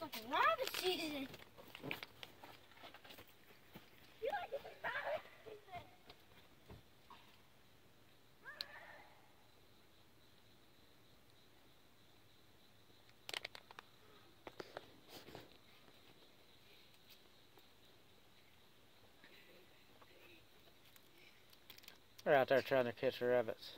Fucking rabbit season. You like it, rabbit season. They're out there trying to catch the rabbits.